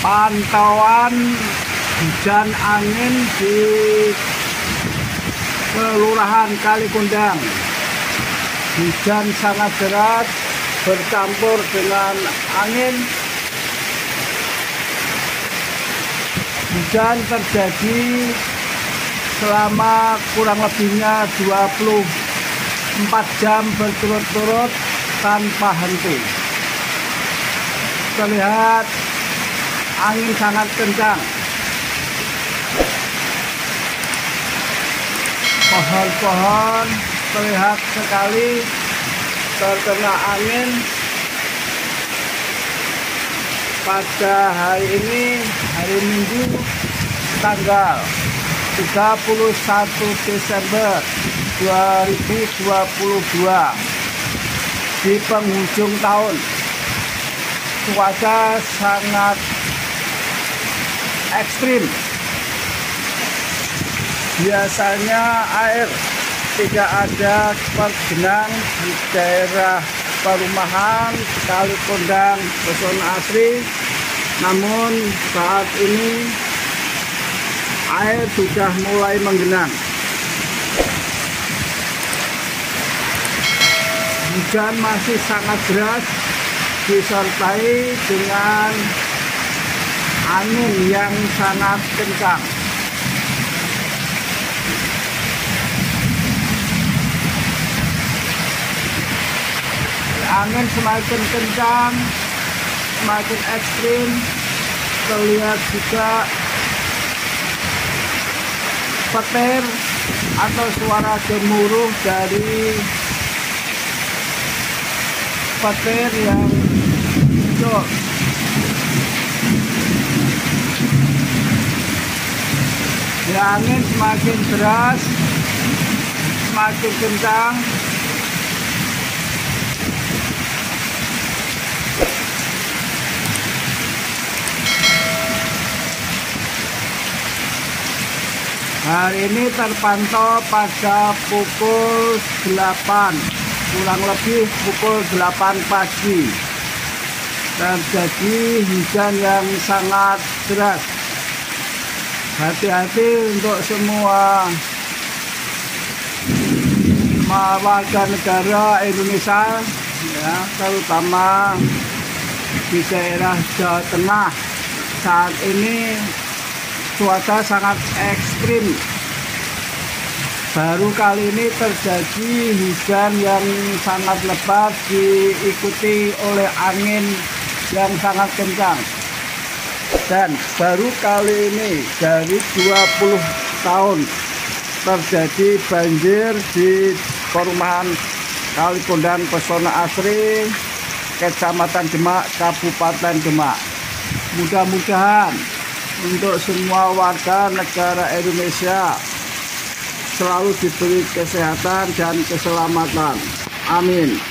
pantauan hujan angin di Kelurahan Kalikundang. Hujan sangat deras bercampur dengan angin. Hujan terjadi selama kurang lebihnya 24 jam berturut-turut tanpa henti. Terlihat angin sangat kencang. Pohon-pohon terlihat sekali terkena angin pada hari ini hari Minggu tanggal 31 Desember 2022 di penghujung tahun cuaca sangat ekstrim. Biasanya air tidak ada pergenang di daerah perumahan sekali kondang pesona asri. Namun saat ini air sudah mulai menggenang. Hujan masih sangat deras disertai dengan angin yang sangat kencang. Angin semakin kencang, semakin ekstrim, terlihat juga petir atau suara gemuruh dari petir yang muncul. Angin semakin deras, semakin kencang. Hari ini terpantau pada pukul 8 kurang lebih pukul 8 pagi terjadi hujan yang sangat deras hati-hati untuk semua warga negara Indonesia ya terutama di daerah Jawa Tengah. Saat ini cuaca sangat ekstrim. Baru kali ini terjadi hujan yang sangat lebat diikuti oleh angin yang sangat kencang dan baru kali ini dari 20 tahun terjadi banjir di perumahan Kalikundan Pesona Asri Kecamatan Demak Kabupaten Demak mudah-mudahan untuk semua warga negara Indonesia selalu diberi kesehatan dan keselamatan. Amin.